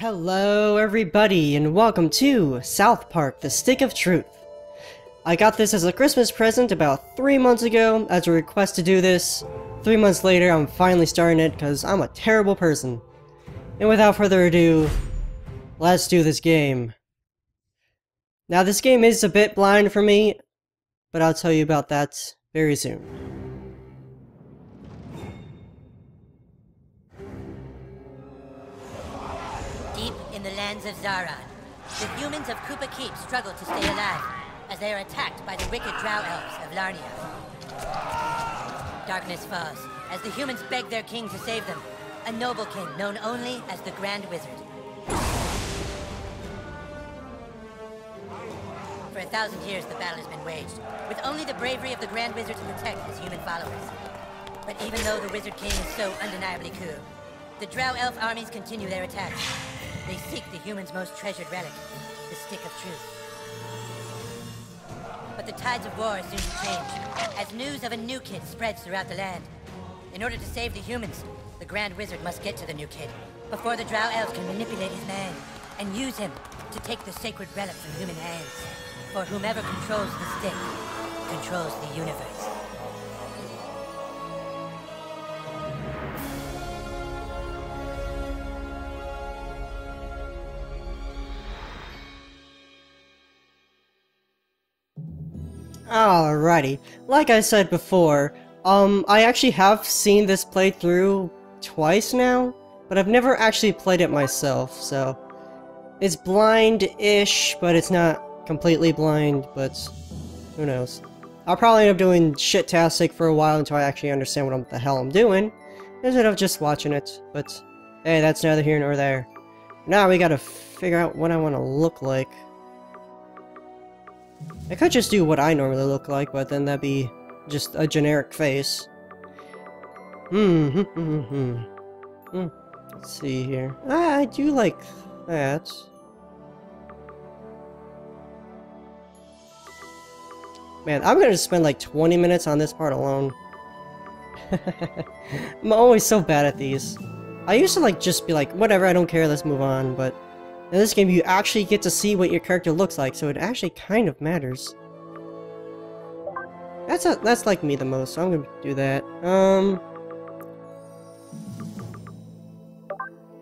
Hello everybody and welcome to South Park The Stick of Truth. I got this as a Christmas present about three months ago as a request to do this. Three months later I'm finally starting it because I'm a terrible person. And without further ado, let's do this game. Now this game is a bit blind for me, but I'll tell you about that very soon. Lands of Zaron, the humans of Kupa Keep struggle to stay alive as they are attacked by the wicked drow elves of Larnia. Darkness falls as the humans beg their king to save them, a noble king known only as the Grand Wizard. For a thousand years, the battle has been waged, with only the bravery of the Grand Wizard to protect his human followers. But even though the Wizard King is so undeniably cool, the Drow Elf armies continue their attacks. They seek the humans' most treasured relic, the Stick of Truth. But the tides of war soon change, as news of a new kid spreads throughout the land. In order to save the humans, the Grand Wizard must get to the new kid, before the Drow Elves can manipulate his mind, and use him to take the sacred relic from human hands. For whomever controls the stick, controls the universe. Alrighty, like I said before, um, I actually have seen this playthrough twice now, but I've never actually played it myself, so... It's blind-ish, but it's not completely blind, but who knows. I'll probably end up doing shit-tastic for a while until I actually understand what the hell I'm doing, instead of just watching it, but hey, that's neither here nor there. Now we gotta figure out what I want to look like. I could just do what I normally look like, but then that'd be just a generic face. Hmm, hmm, hmm, hmm. hmm. Let's see here. Ah, I do like that. Man, I'm gonna spend like 20 minutes on this part alone. I'm always so bad at these. I used to like just be like, whatever, I don't care, let's move on, but in this game you actually get to see what your character looks like, so it actually kind of matters. That's a, that's like me the most, so I'm gonna do that. Um...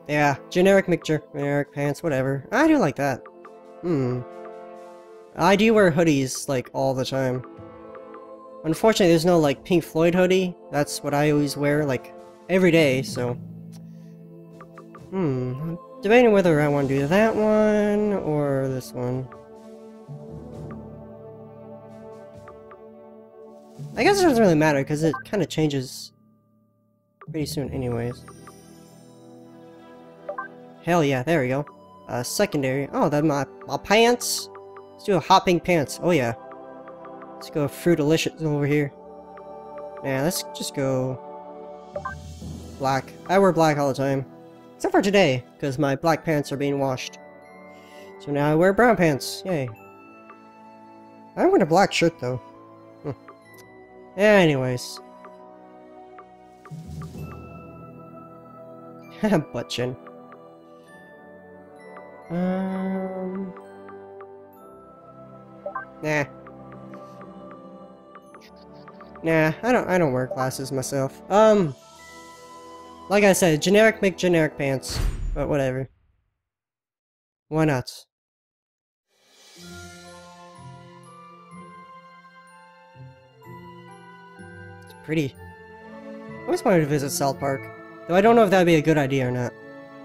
Yeah, generic mixture, generic pants, whatever. I do like that. Hmm. I do wear hoodies, like, all the time. Unfortunately, there's no, like, Pink Floyd hoodie. That's what I always wear, like, every day, so... Hmm. Debating whether I want to do that one, or this one. I guess it doesn't really matter, because it kind of changes pretty soon anyways. Hell yeah, there we go. Uh, secondary. Oh, that my, my pants! Let's do a hot pink pants. Oh yeah. Let's go Fruitalicious over here. Yeah, let's just go... Black. I wear black all the time. Except for today, because my black pants are being washed. So now I wear brown pants. Yay. I'm wearing a black shirt though. Hm. Anyways. Butt chin. Um... Nah. Nah, I don't I don't wear glasses myself. Um like I said, generic make generic pants, but whatever. Why not? It's pretty. I always wanted to visit South Park, though I don't know if that'd be a good idea or not.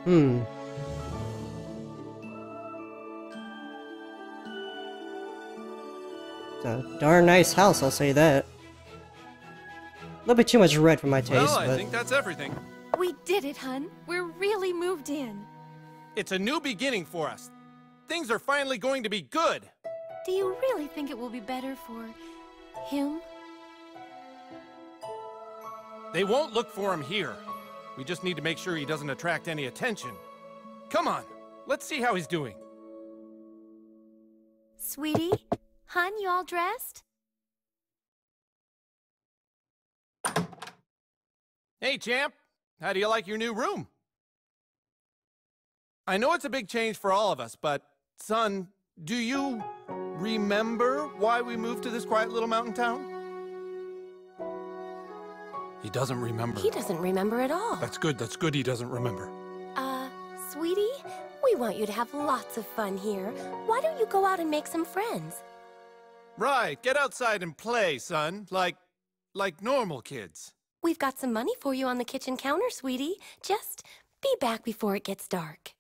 Hmm. It's a darn nice house, I'll say that. A little bit too much red for my taste, Well, I but... think that's everything. We did it, hun. We're really moved in. It's a new beginning for us. Things are finally going to be good. Do you really think it will be better for him? They won't look for him here. We just need to make sure he doesn't attract any attention. Come on, let's see how he's doing. Sweetie? Hun, you all dressed? Hey, champ. How do you like your new room? I know it's a big change for all of us, but, son, do you remember why we moved to this quiet little mountain town? He doesn't remember. He doesn't remember at all. That's good, that's good he doesn't remember. Uh, sweetie, we want you to have lots of fun here. Why don't you go out and make some friends? Right, get outside and play, son. Like, like normal kids. We've got some money for you on the kitchen counter, sweetie. Just be back before it gets dark.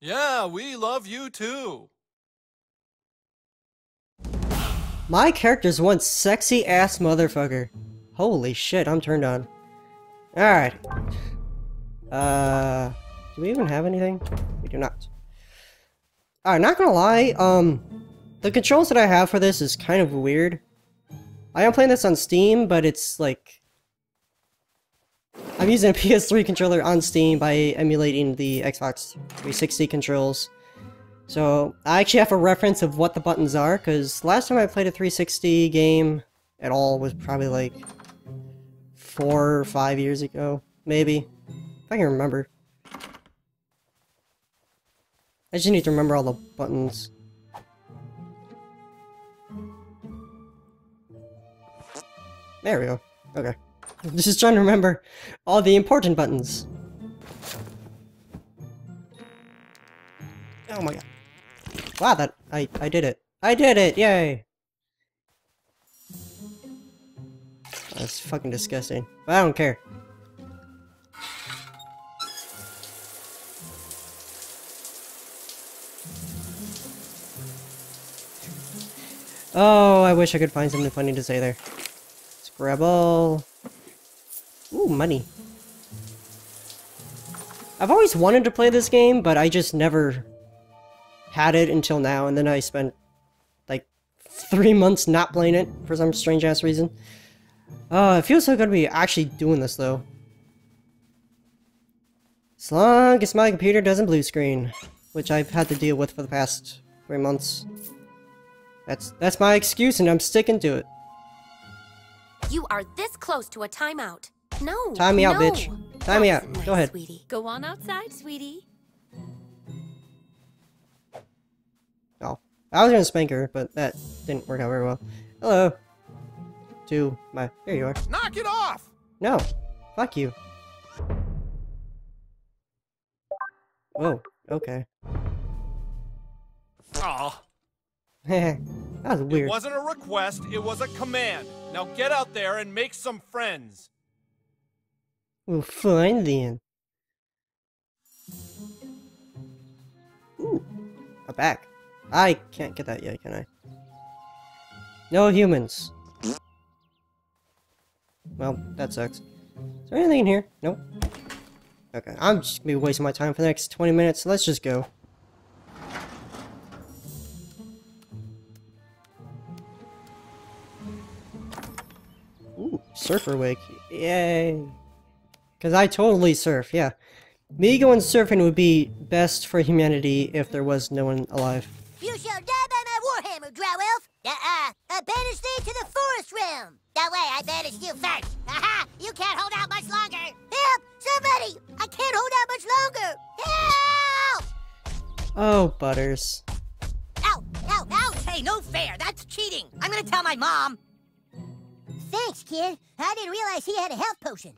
Yeah, we love you too. My character's one sexy ass motherfucker. Holy shit, I'm turned on. Alright. Uh, do we even have anything? We do not. Alright, not gonna lie, um, the controls that I have for this is kind of weird. I am playing this on Steam, but it's like... I'm using a PS3 controller on Steam by emulating the Xbox 360 controls. So, I actually have a reference of what the buttons are, because last time I played a 360 game at all was probably like four or five years ago, maybe. If I can remember. I just need to remember all the buttons. There we go. Okay. Just trying to remember all the important buttons. Oh my god. Wow, that- I- I did it. I did it! Yay! That's fucking disgusting. But I don't care. Oh, I wish I could find something funny to say there. Scrabble. Ooh, money. I've always wanted to play this game, but I just never had it until now, and then I spent like three months not playing it for some strange ass reason. Uh, it feels so good to be actually doing this though. As long as my computer doesn't blue screen, which I've had to deal with for the past three months. That's that's my excuse, and I'm sticking to it. You are this close to a timeout. No. Time me out, bitch. Time me out. nice, Go ahead. Sweetie. Go on outside, sweetie. Oh, I was gonna spank her, but that didn't work out very well. Hello. To my. Here you are. Knock it off! No. Fuck you. Oh, okay. Aw, that was weird. it wasn't a request, it was a command. Now get out there and make some friends. Well, fine then. Ooh, a back. I can't get that yet, can I? No humans. Well, that sucks. Is there anything in here? Nope. Okay, I'm just gonna be wasting my time for the next 20 minutes. Let's just go. Surfer wig. Yay. Because I totally surf, yeah. Me going surfing would be best for humanity if there was no one alive. You shall die by my warhammer, Drow Elf! Uh-uh, I banish thee to the forest realm! That way, I banish you first! Aha! You can't hold out much longer! Help! Somebody! I can't hold out much longer! Help! Oh, Butters. Ow! Ow! Ow! Hey, no fair! That's cheating! I'm gonna tell my mom! Thanks, kid. I didn't realize he had a health potion.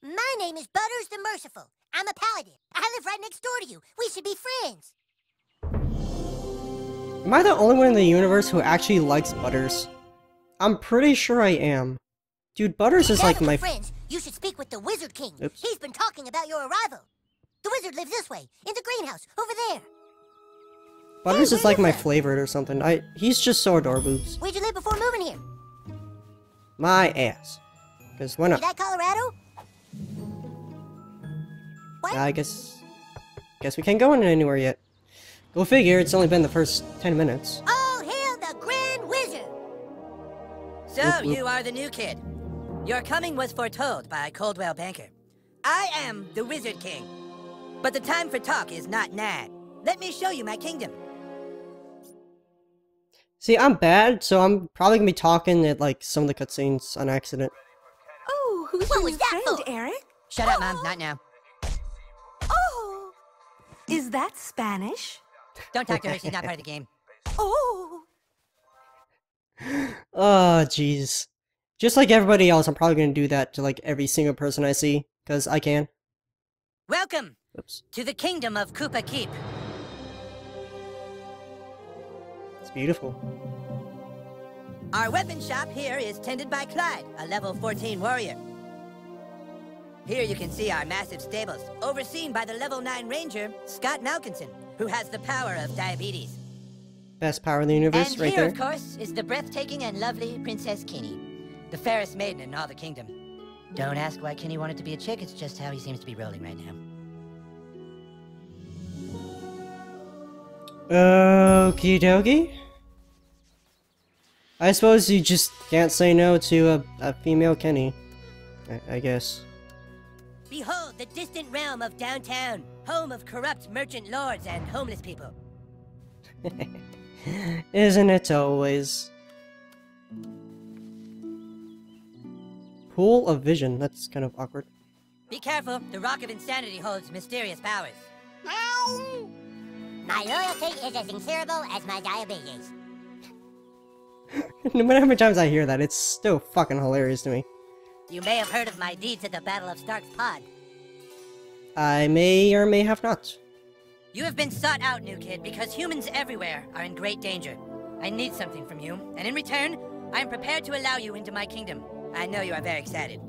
My name is Butters the Merciful. I'm a paladin. I live right next door to you. We should be friends. Am I the only one in the universe who actually likes Butters? I'm pretty sure I am. Dude, Butters is like my... friends. You should speak with the Wizard King. Oops. He's been talking about your arrival. The wizard lives this way, in the greenhouse, over there. Butters Hey, is like my favorite or something. I He's just so adorable. Where'd you live before moving here? My ass. Because why not? that Colorado? What? I guess... Guess we can't go in anywhere yet. Go figure, it's only been the first 10 minutes. All hail the Grand Wizard! So, Whoop, whoop. you are the new kid. Your coming was foretold by Coldwell Banker. I am the Wizard King. But the time for talk is not now. Let me show you my kingdom. See, I'm bad, so I'm probably gonna be talking at, like, some of the cutscenes on accident. Oh, who's What your was new that friend, for? Eric? Shut up, Mom. Oh. Not now. Oh, is that Spanish? Don't talk to her, she's not part of the game. Oh! Oh, jeez. Just like everybody else, I'm probably gonna do that to like every single person I see, because I can. Welcome Oops. to the kingdom of Kupa Keep. It's beautiful. Our weapon shop here is tended by Clyde, a level 14 warrior. Here you can see our massive stables, overseen by the level 9 ranger, Scott Malkinson, who has the power of diabetes. Best power in the universe, and right here, there. of course, is the breathtaking and lovely Princess Kenny, the fairest maiden in all the kingdom. Don't ask why Kenny wanted to be a chick, it's just how he seems to be rolling right now. Okie dokie. I suppose you just can't say no to a, a female Kenny. I, I guess. Behold the distant realm of downtown, home of corrupt merchant lords and homeless people. Isn't it always? Pool of Vision. That's kind of awkward. Be careful, the Rock of Insanity holds mysterious powers. My loyalty is as incurable as my diabetes. no matter how many times I hear that, it's still fucking hilarious to me. You may have heard of my deeds at the Battle of Stark's Pond. I may or may have not. You have been sought out, new kid, because humans everywhere are in great danger. I need something from you, and in return, I am prepared to allow you into my kingdom. I know you are very excited.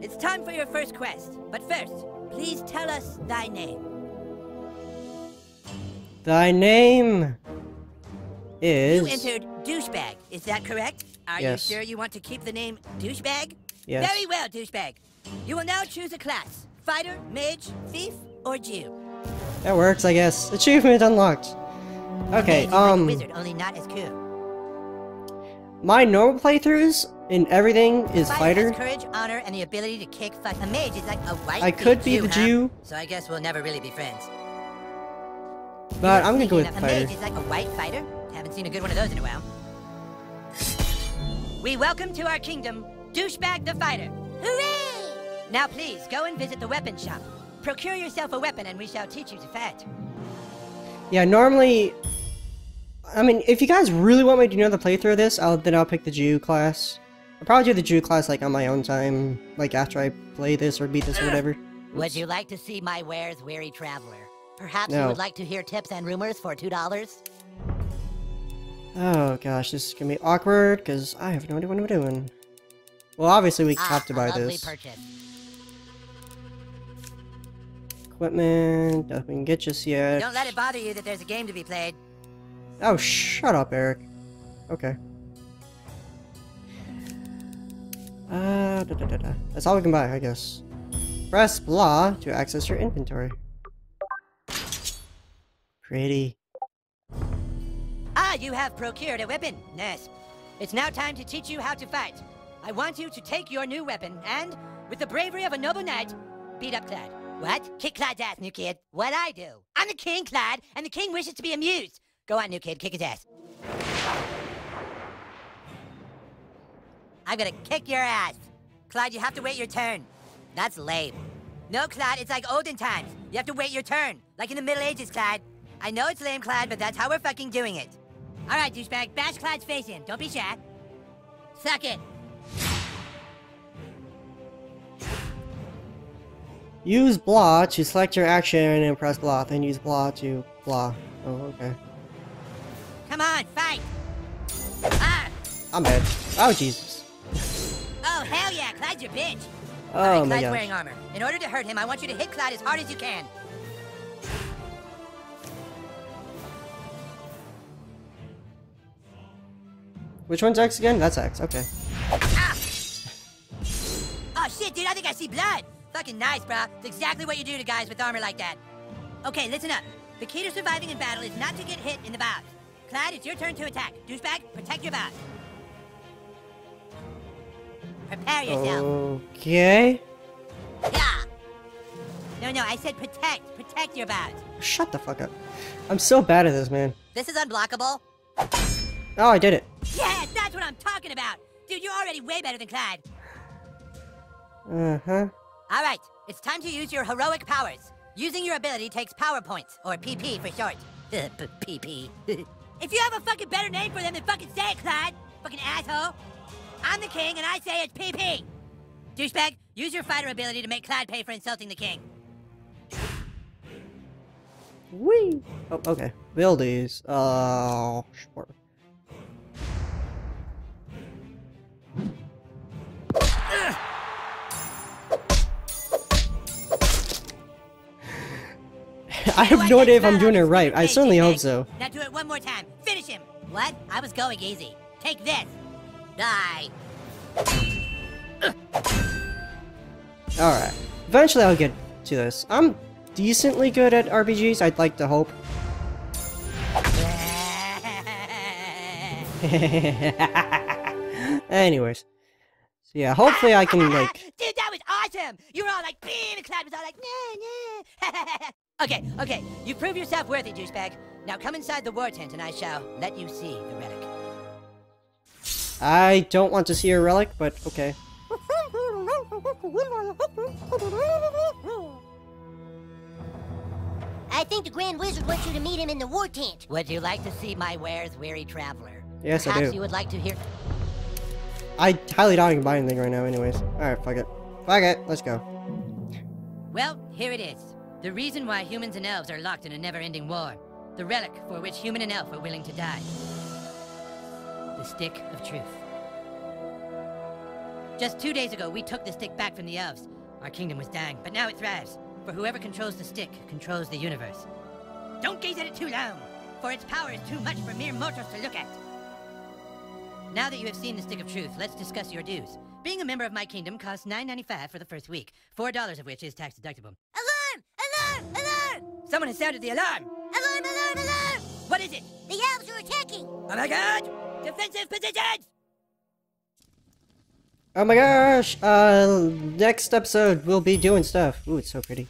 It's time for your first quest, but first, please tell us thy name. Thy name is... You entered douchebag, is that correct? Are Yes. you sure you want to keep the name douchebag? Yes. Very well, douchebag. You will now choose a class. Fighter, mage, thief, or Jew. That works, I guess. Achievement unlocked. Okay, is like um, wizard, only not as cool. my normal playthroughs in everything is Fighter fighter. courage, honor, and the ability to kick fuck. A mage is like a white I could be Jew, the huh? Jew. So I guess we'll never really be friends. But You I'm gonna go with thinking a fighter. mage is like a white fighter? Haven't seen a good one of those in a while. We welcome to our kingdom, Douchebag the Fighter. Hooray! Now please, go and visit the weapon shop. Procure yourself a weapon and we shall teach you to fight. Yeah, normally. I mean, if you guys really want me to know the playthrough of this, I'll then I'll pick the Jew class. I'll probably do the Jew class like on my own time, like after I play this or beat this or ah, whatever. Would you like to see my wares, weary traveler? Perhaps No. you would like to hear tips and rumors for $2? Oh gosh, this is gonna be awkward because I have no idea what I'm doing. Well, obviously we have to ah, buy this. purchase. Equipment, nothing get just yet. Don't let it bother you that there's a game to be played. Oh, shut up, Eric. Okay. Uh, da, da, da, da. That's all we can buy, I guess. Press blah to access your inventory. Pretty. Ah, you have procured a weapon. Nice. It's now time to teach you how to fight. I want you to take your new weapon and, with the bravery of a noble knight, beat up Clyde. What? Kick Clyde's ass, new kid. What I do? I'm the king, Clyde, and the king wishes to be amused. Go on, new kid, kick his ass. I'm gonna kick your ass. Clyde, you have to wait your turn. That's lame. No, Clyde, it's like olden times. You have to wait your turn. Like in the Middle Ages, Clyde. I know it's lame, Clyde, but that's how we're fucking doing it. All right, douchebag, bash Clyde's face in. Don't be shy. Suck it. Use blah to select your action and press blah, then use blah to blah. Oh, okay. Come on, fight. Ah! I'm dead. Oh, Jesus. Oh, hell yeah, Clyde's your bitch. Oh All right, my Clyde's gosh. wearing armor. In order to hurt him, I want you to hit Clyde as hard as you can. Which one's X again? That's X, okay. Ah! Oh shit, dude, I think I see blood. Fucking nice, bro. It's exactly what you do to guys with armor like that. Okay, listen up. The key to surviving in battle is not to get hit in the bows. Clyde, it's your turn to attack. Douchebag, protect your bows. Prepare yourself. Okay. Yeah. No, no, I said protect. Protect your bows. Shut the fuck up. I'm so bad at this, man. This is unblockable. Oh, I did it. Yes, that's what I'm talking about. Dude, you're already way better than Clyde. Uh-huh. All right, it's time to use your heroic powers. Using your ability takes power points, or PP for short. PP. if you have a fucking better name for them, then fucking say it, Clyde. Fucking asshole. I'm the king, and I say it's PP. Douchebag, use your fighter ability to make Clyde pay for insulting the king. Whee! Oh, okay. Abilities. Oh, sure. I have no idea if I'm doing it right. I certainly hope so. Now do it one more time. Finish him. What? I was going easy. Take this. Die. Alright. Eventually I'll get to this. I'm decently good at RPGs, I'd like to hope. Anyways. So yeah, hopefully I can, like... Dude, that was awesome! You were all like, beam, and Clyde was all like, nah, nah. Okay, okay, you prove yourself worthy, douchebag. Now come inside the war tent and I shall let you see the relic. I don't want to see a relic, but okay. I think the Grand Wizard wants you to meet him in the war tent. Would you like to see my wares, weary traveler? Yes, I Perhaps do. you would like to hear... I highly doubt I can buy anything right now anyways. Alright, fuck it. Fuck it, let's go. Well, here it is. The reason why humans and elves are locked in a never-ending war. The relic for which human and elf are willing to die. The Stick of Truth. Just two days ago, we took the stick back from the elves. Our kingdom was dying, but now it thrives. For whoever controls the stick controls the universe. Don't gaze at it too long, for its power is too much for mere mortals to look at. Now that you have seen the Stick of Truth, let's discuss your dues. Being a member of my kingdom costs $9.95 for the first week, $4 of which is tax deductible. Alarm! Alarm! Alarm! Someone has sounded the alarm! Alarm! Alarm! Alarm! What is it? The elves are attacking! Oh my god! Defensive positions! Oh my gosh! Uh, next episode we'll be doing stuff. Ooh, it's so pretty.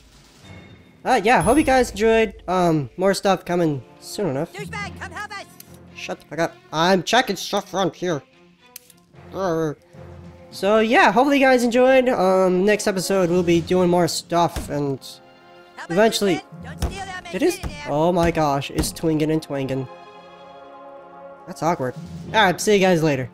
Uh, yeah, hope you guys enjoyed. Um, more stuff coming soon enough. Douchebag, come help us! Shut the fuck up. I'm checking stuff around here. Grr. So yeah, hopefully you guys enjoyed. Um, next episode we'll be doing more stuff and Help us, Eventually- it is. Oh my gosh, it's twinging and twanging. That's awkward. Alright, see you guys later.